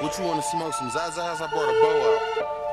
What you want to smoke? Some Zazas? I brought a bow out.